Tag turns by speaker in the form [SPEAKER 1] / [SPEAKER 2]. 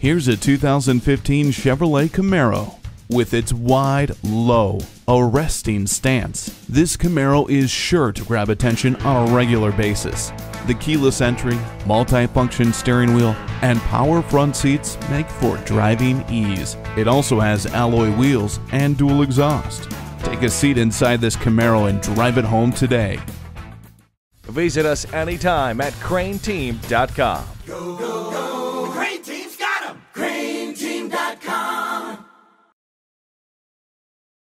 [SPEAKER 1] Here's a 2015 Chevrolet Camaro. With its wide, low, arresting stance, this Camaro is sure to grab attention on a regular basis. The keyless entry, multi-function steering wheel, and power front seats make for driving ease. It also has alloy wheels and dual exhaust. Take a seat inside this Camaro and drive it home today.
[SPEAKER 2] Visit us anytime at crainteam.com.
[SPEAKER 3] Go, go, go.